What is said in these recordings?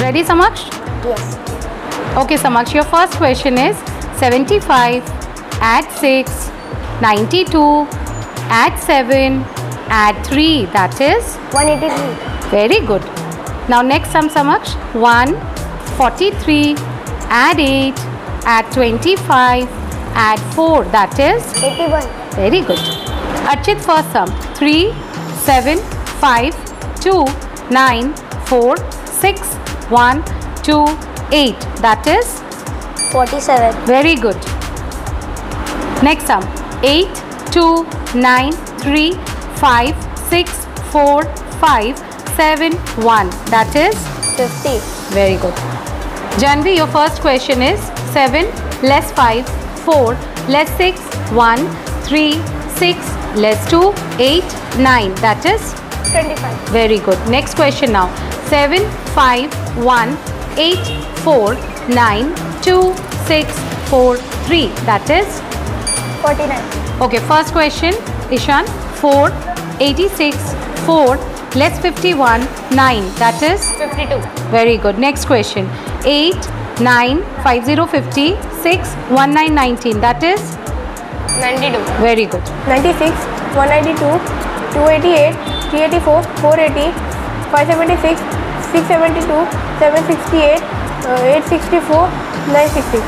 Ready, Samaksh? Yes. Okay, Samaksh, your first question is 75 add 6, 92 add 7, add 3, that is 183. very good. Now next sum Samaksh 1, 43 add 8, add 25, add 4, that is 81. very good. Archit first sum 3, 7, 5, 2, 9, 4, 6, 1, 2, 8, that is 47. very good. Next sum 8, 2, 9, 3, 5, 6, 4, 5, 7, 1. That is 50. very good. Janvi, your first question is 7 less 5, 4 less 6, 1, 3, 6 less 2, 8, 9. That is 25. very good. Next question now 7, 5, 1, 8, 4, 9, 2, 6, 4, 3. That is 49. Okay, first question, Ishan. 4, 86, 4, less 51, 9. That is 52. very good. Next question. 8, 9, 50, 50, 6, 19, 19. That is 92. very good. 96, 192, 288, 384, 480, 576, 672, 768, uh, 864, 960.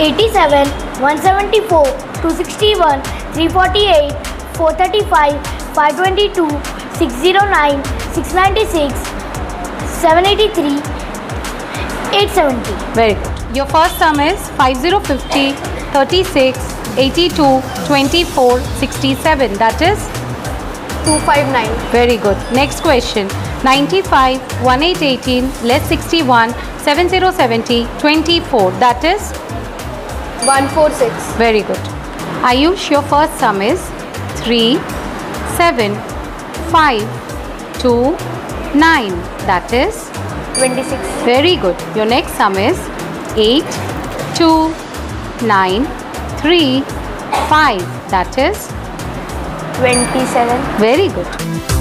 87, 174, 261, 348, 435, 522, 609, 696, 783, 870. Very good. Your first sum is 5050, 36, 82, 24, 67. That is 259. very good. Next question. 95, 1818, less 61, 7070, 24. That is 146. very good. Ayush, your first sum is 3, 7, 5, 2, 9. That is 26. very good. Your next sum is 8, 2, 9, 3, 5. That is 27. very good.